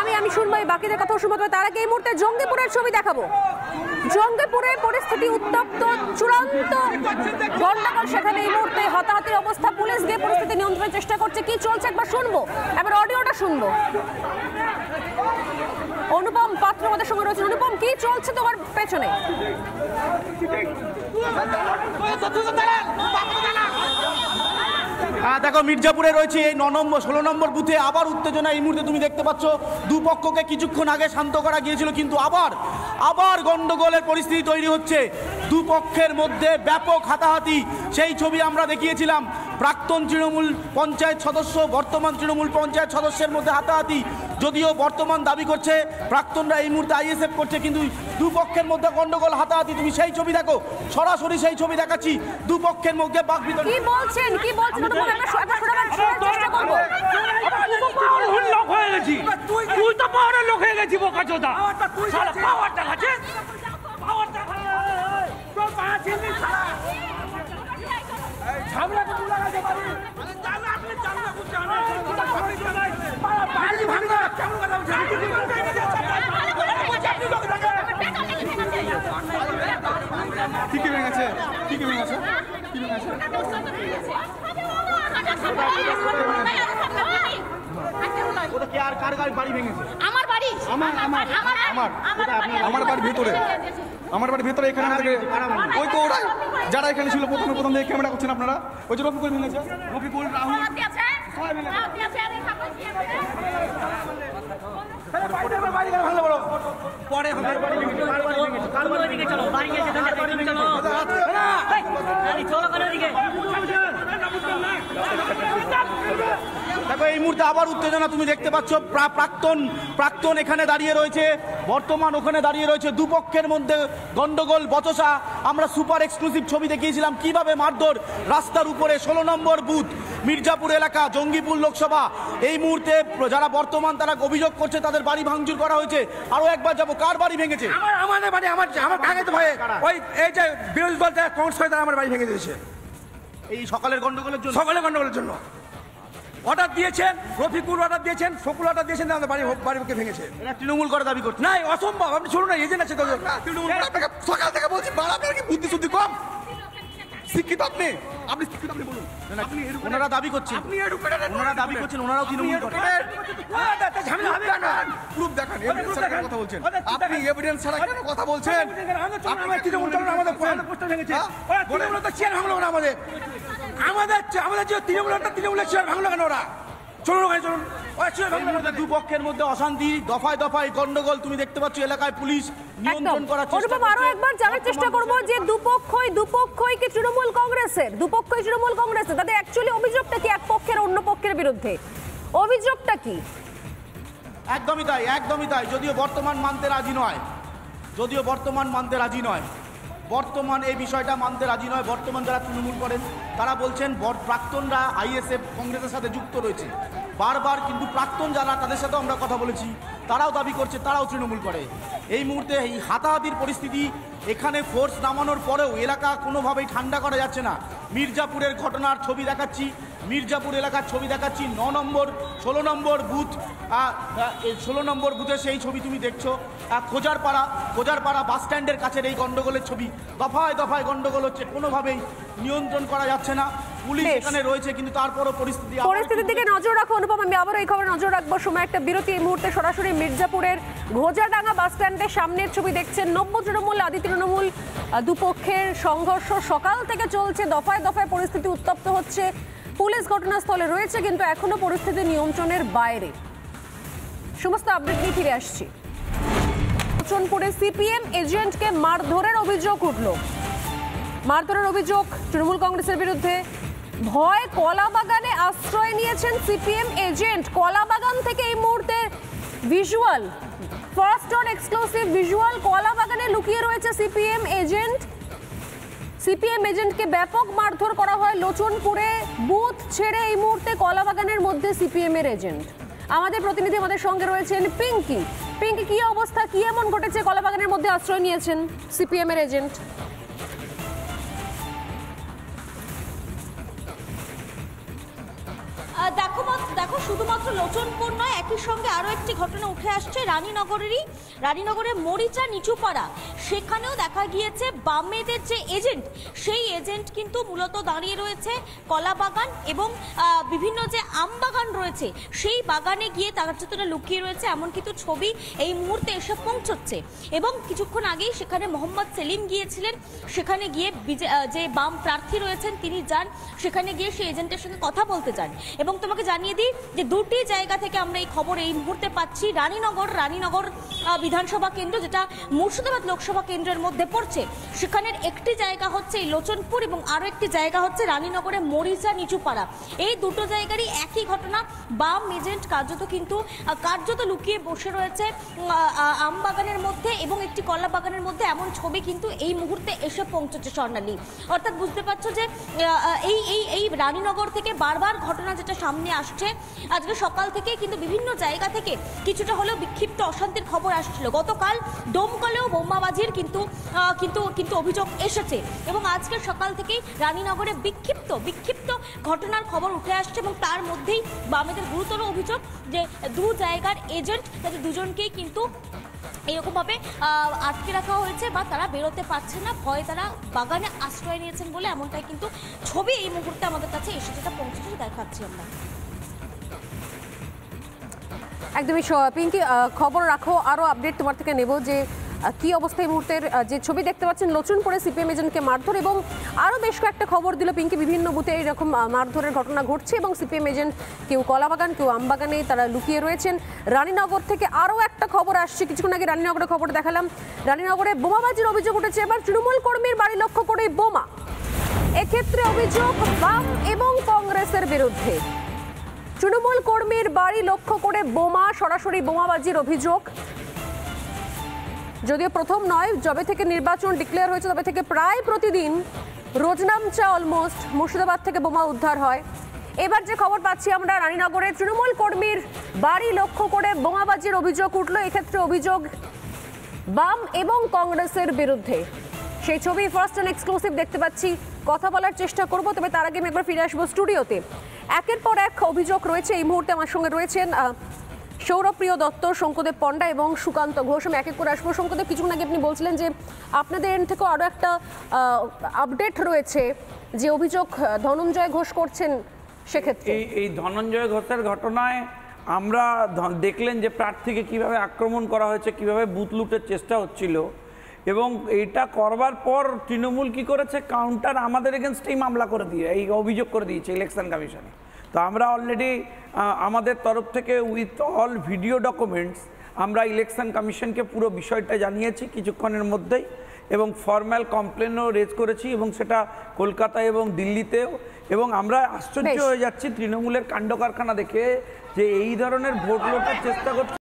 আমি আমি শুনব এই বাকিদের কথা শুনব তবে তার আগে এই মুহূর্তে জঙ্গিপুরের ছবি দেখাবো। জঙ্গিপুরের পরিস্থিতি উত্তপ্ত চূড়ান্ত গন্ডগোল সেখানে এই মুহূর্তে হতাহতির অবস্থা। পুলিশ গিয়ে পরিস্থিতি নিয়ন্ত্রণের চেষ্টা করছে কি চলছে একবার শুনব। এবার অডিওটা শুনব। অনুপম পাত্র আমাদের সঙ্গে রয়েছে অনুপম কি চলছে তোমার পেছনে? দেখো, মির্জাপুরে রয়েছে এই ন নম্বর, ষোলো নম্বর বুথে আবার উত্তেজনা। এই মুহূর্তে তুমি দেখতে পাচ্ছ, দুপক্ষকে কিছুক্ষণ আগে শান্ত করা গিয়েছিল, কিন্তু আবার আবার গন্ডগোলের পরিস্থিতি তৈরি হচ্ছে। দুপক্ষের মধ্যে ব্যাপক হাতাহাতি, সেই ছবি আমরা দেখিয়েছিলাম। প্রাক্তন তৃণমূল পঞ্চায়েত সদস্য বর্তমান তৃণমূল পঞ্চায়েত সদস্যের মধ্যে হাতাহাতি। যদিও বর্তমান দাবি করছে প্রাক্তনরা এই মুহূর্তে আইএসএফ করছে কিন্তু দুপক্ষের মধ্যে গন্ডগোল হাতাহাতি। তুমি সেই ছবি দেখো সরাসরি সেই ছবি দেখাচ্ছি দুপক্ষের মধ্যে বাক কি বলছেন? কি বলছেন? অনুপম একবার শো- একবার শোনাবার শোনার চেষ্টা করব। পাওয়ারফুল লোক হয়ে গেছি। তুই তো পাওয়ারের লোক হয়ে গেছি বোকা চোদা পাওয়ার দেখাচ্ছে কি কি ভেঙেছে কি কি ভেঙেছে কি ভেঙেছে ওটা কে আর কার গাড়ি বাড়ি ভেঙেছে? আমার বাড়ি। আমার আমার আমার আমার বাড়ির ভিতরে। আমার বাড়ির ভিতরে এখানে আমাদের ওই তো যারা এখানে ছিল প্রথমে প্রথম থেকে ক্যামেরা করছেন আপনারা। ওই যে রফিকুল ভেঙেছে। রফিকুল রাহুল। পরে হবে। দেখো এই মুহূর্তে আবার উত্তেজনা তুমি দেখতে পাচ্ছ। প্রা- প্রাক্তন প্রাক্তন এখানে দাঁড়িয়ে রয়েছে। বর্তমান ওখানে দাঁড়িয়ে রয়েছে দুপক্ষের মধ্যে গন্ডগোল বচসা। আমরা সুপার এক্সক্লুসিভ ছবি দেখিয়েছিলাম। কীভাবে মারধর? রাস্তার উপরে ষোলো নম্বর বুথ। মির্জাপুর এলাকা জঙ্গিপুর লোকসভা। এই মুহূর্তে যারা বর্তমান তারা অভিযোগ করছে তাদের বাড়ি ভাঙচুর করা হয়েছে। আরও একবার যাব কার বাড়ি ভেঙেছে? আমার আমাদের বাড়ি আমার আমার ভাঙে তো ভয়ে ওই এই যে বিরোধী দল থেকে কংগ্রেস করে তারা আমার বাড়ি ভেঙে দিয়েছে। এই সকালের গন্ডগোলের জন্য? সকলে গন্ডগোলের জন্য। অর্ডার দিয়েছেন রফিকুল অর্ডার দিয়েছেন ফকুল অর্ডার দিয়েছেন আমাদের বাড়ি বাড়িকে ভেঙেছে। এরা তৃণমূল করে দাবি করছে। নাই অসম্ভব আপনি শুনুন না এজেন্ট আছে তো। তৃণমূল সকাল থেকে বলছি বাড়া আপনার কি বুদ্ধি শুদ্ধি কম? শিক্ষিত আপনি? আপনি শিক্ষিত আপনি বলুন। আপনি ওনারা দাবি করছেন। আপনি ওনারা দাবি করছেন ওনারাও তৃণমূল করে। ঝামেলা। হবে কেন প্রুফ দেখান। এভিডেন্স ছাড়া কেন কথা বলছেন। আপনি এভিডেন্স ছাড়া কেন কথা বলছেন। আমাদের তৃণমূল আমাদের হ্যাঁ? আমাদের। আমাদের যে তৃণমূল তৃণমূলের চেয়ার ভাঙলো কেন ওরা? চলুন ওখানে চলুন। মুহূর্তে দুপক্ষের মধ্যে অশান্তি দফায় দফায় গন্ডগোল তুমি দেখতে পাচ্ছ এলাকায় পুলিশ একদম। নিয়ন্ত্রণ করার চেষ্টা আরও একবার জানার চেষ্টা করব যে দুপক্ষই দুপক্ষই কি তৃণমূল কংগ্রেসের? দুপক্ষই তৃণমূল কংগ্রেসের? তাদের অ্যাকচুয়ালি অভিযোগটা কি এক পক্ষের অন্য পক্ষের বিরুদ্ধে? অভিযোগটা কি? একদমই তাই একদমই তাই যদিও বর্তমান মানতে রাজি নয়। যদিও বর্তমান মানতে রাজি নয়। বর্তমান এই বিষয়টা মানতে রাজি নয়। বর্তমান যারা তৃণমূল করেন, তারা বলছেন প্রাক্তনরা আইএসএফ কংগ্রেসের সাথে যুক্ত রয়েছে। বারবার কিন্তু প্রাক্তন যারা, তাদের সাথে আমরা কথা বলেছি, তারাও দাবি করছে, তারাও তৃণমূল করে। এই মুহূর্তে এই হাতাহাতির পরিস্থিতি, এখানে ফোর্স নামানোর পরেও এলাকা কোনোভাবেই ঠান্ডা করা যাচ্ছে না। মির্জাপুরের ঘটনার ছবি দেখাচ্ছি। মির্জাপুর এলাকার ছবি দেখাচ্ছি। ন নম্বর, ষোলো নম্বর বুথ ষোলো নম্বর বুথে সেই ছবি তুমি দেখছ। খোজারপাড়া খোজারপাড়া বাস স্ট্যান্ডের কাছের এই গণ্ডগোলের ছবি। দফায় দফায় গণ্ডগোল হচ্ছে। কোনোভাবেই নিয়ন্ত্রণ করা যাচ্ছে না। পুলিশ এখানে রয়েছে কিন্তু তারপরও পরিস্থিতি পরিস্থিতির দিকে নজর রাখো অনুপম আমি আবারও এই খবরে নজর রাখব। সময় একটা বিরতি এই মুহূর্তে সরাসরি মির্জাপুরের ঘোজাডাঙ্গা বাস স্ট্যান্ডের সামনের ছবি দেখছেন নব্য তৃণমূল আদি তৃণমূল দুপক্ষের সংঘর্ষ। সকাল থেকে চলছে দফায় দফায় পরিস্থিতি উত্তপ্ত হচ্ছে। পুলিশ ঘটনাস্থলে রয়েছে কিন্তু এখনও পরিস্থিতি নিয়ন্ত্রণের বাইরে। সমস্ত আপডেট নিয়ে ফিরে আসছি। চনপুরে সিপিএম এজেন্টকে মারধরের অভিযোগ উঠল। মারধরের অভিযোগ তৃণমূল কংগ্রেসের বিরুদ্ধে। ভয় কলাবাগানে আশ্রয় নিয়েছেন সিপিএম এজেন্ট। কলাবাগান থেকে এই মুহূর্তে visual first on exclusive visual কলাবাগানে লুকিয়ে রয়েছে সিপিএম এজেন্ট। সিপিএম এজেন্টকে ব্যাপক মারধর করা হয় লোচনপুরে। বুথ ছেড়ে এই মুহূর্তে কলাবাগানের মধ্যে সিপিএম এর এজেন্ট। আমাদের প্রতিনিধি আমাদের সঙ্গে রয়েছেন পিঙ্কি। পিঙ্কি, কি অবস্থা? কি এমন ঘটেছে? কলাবাগানের মধ্যে আশ্রয় নিয়েছেন সিপিএম এর এজেন্ট। দেখো শুধুমাত্র লোচনপুর নয়, একই সঙ্গে আরও একটি ঘটনা উঠে আসছে রানীনগরেরই। রানীনগরের মরিচা নিচুপাড়া। সেখানেও দেখা গিয়েছে বামেদের যে এজেন্ট, সেই এজেন্ট কিন্তু মূলত দাঁড়িয়ে রয়েছে কলা বাগান এবং বিভিন্ন যে আম বাগান রয়েছে, সেই বাগানে গিয়ে তার ভেতরে লুকিয়ে রয়েছে এমন কিন্তু ছবি এই মুহূর্তে এসে পৌঁছচ্ছে। এবং কিছুক্ষণ আগেই সেখানে মোহাম্মদ সেলিম গিয়েছিলেন। সেখানে গিয়ে যে বাম প্রার্থী রয়েছেন, তিনি যান। সেখানে গিয়ে সেই এজেন্টের সঙ্গে কথা বলতে চান এবং তোমাকে জানিয়ে দিই যে দুটি জায়গা থেকে আমরা এই খবর এই মুহূর্তে পাচ্ছি। রানীনগর রানীনগর বিধানসভা কেন্দ্র যেটা মুর্শিদাবাদ লোকসভা কেন্দ্রের মধ্যে পড়ছে। সেখানের একটি জায়গা হচ্ছে এই লোচনপুর এবং আরও একটি জায়গা হচ্ছে রানীনগরের মরিচা নিচুপাড়া। এই দুটো জায়গারই একই ঘটনা। বাম এজেন্ট কার্যত কিন্তু কার্যত লুকিয়ে বসে রয়েছে আম বাগানের মধ্যে এবং একটি কলা বাগানের মধ্যে। এমন ছবি কিন্তু এই মুহূর্তে এসে পৌঁছেছে স্বর্ণালী। অর্থাৎ বুঝতে পারছ যে এই এই এই রানীনগর থেকে বারবার ঘটনা যেটা সামনে আসছে আজকে সকাল থেকেই কিন্তু বিভিন্ন জায়গা থেকে কিছুটা হলেও বিক্ষিপ্ত অশান্তির খবর আসছিল। গতকাল দমকলেও বোমাবাজির কিন্তু কিন্তু কিন্তু অভিযোগ এসেছে এবং আজকে সকাল থেকেই রানীনগরে বিক্ষিপ্ত বিক্ষিপ্ত ঘটনার খবর উঠে আসছে এবং তার মধ্যেই বামেদের গুরুতর অভিযোগ যে দু জায়গার এজেন্ট তাদের দুজনকেই কিন্তু এরকমভাবে আটকে রাখা হয়েছে বা তারা বেরোতে পারছে না। ভয়ে তারা বাগানে আশ্রয় নিয়েছেন বলে এমনটাই কিন্তু ছবি এই মুহূর্তে আমাদের কাছে এসে যেটা পৌঁছেছে দেখাচ্ছি আমরা। একদমই পিঙ্কি খবর রাখো আরও আপডেট তোমার থেকে নেব যে কি অবস্থা এই মুহূর্তের যে ছবি দেখতে পাচ্ছেন লোচন করে সিপিএম এজেন্টকে মারধর এবং আরও বেশ কয়েকটা খবর দিল পিঙ্কি, বিভিন্ন বুথে এরকম মারধরের ঘটনা ঘটছে এবং সিপিএম এজেন্ট, কেউ কলাবাগান, কেউ আমবাগানে তারা লুকিয়ে রয়েছেন। রানীনগর থেকে আরও একটা খবর আসছে, কিছুক্ষণ আগে রানীনগরের খবর দেখালাম। রানীনগরে বোমাবাজির অভিযোগ উঠেছে, এবার তৃণমূল কর্মীর বাড়ি লক্ষ্য করে বোমা। এক্ষেত্রে অভিযোগ বাম এবং কংগ্রেসের বিরুদ্ধে। তৃণমূল কর্মীর বাড়ি লক্ষ্য করে বোমা, সরাসরি বোমাবাজির অভিযোগ। যদিও প্রথম নয়, যবে থেকে নির্বাচন ডিক্লেয়ার হয়েছে, তবে থেকে প্রায় প্রতিদিন রোজনামচা অলমোস্ট মুর্শিদাবাদ থেকে বোমা উদ্ধার হয়। এবার যে খবর পাচ্ছি আমরা, রানীনগরে তৃণমূল কর্মীর বাড়ি লক্ষ্য করে বোমাবাজির অভিযোগ উঠল। এক্ষেত্রে অভিযোগ বাম এবং কংগ্রেসের বিরুদ্ধে। সেই ছবি ফার্স্ট অ্যান্ড এক্সক্লুসিভ দেখতে পাচ্ছি। কথা বলার চেষ্টা করব, তবে তার আগে আমি একবার ফিরে আসব স্টুডিওতে। একের পর এক অভিযোগ রয়েছে। এই মুহূর্তে আমার সঙ্গে রয়েছেন সৌরপ্রিয় দত্ত, শঙ্কদেব পণ্ডা এবং সুকান্ত ঘোষ। আমি এক এক করে আসব। শঙ্কদেব, কিছুক্ষণ আগে আপনি বলছিলেন যে আপনাদের এন্ড থেকেও আরও একটা আপডেট রয়েছে যে অভিযোগ ধনঞ্জয় ঘোষ করছেন সেক্ষেত্রে। এই ধনঞ্জয় ঘোষের ঘটনায় আমরা দেখলেন যে প্রার্থীকে কীভাবে আক্রমণ করা হয়েছে, কীভাবে বুথ লুটের চেষ্টা হচ্ছিল। এবং এটা করবার পর তৃণমূল কি করেছে? কাউন্টার আমাদের এগেনস্টেই মামলা করে দিয়ে এই অভিযোগ করে দিয়েছে ইলেকশন কমিশনে তো আমরা অলরেডি আমাদের তরফ থেকে উইথ অল ভিডিও ডকুমেন্টস আমরা ইলেকশন কমিশনকে পুরো বিষয়টা জানিয়েছি কিছুক্ষণের মধ্যেই এবং ফর্ম্যাল কমপ্লেনও রেজ করেছি এবং সেটা কলকাতা এবং দিল্লিতেও। এবং আমরা আশ্চর্য হয়ে যাচ্ছি তৃণমূলের কাণ্ড কারখানা দেখে যে এই ধরনের ভোট লোটার চেষ্টা করছে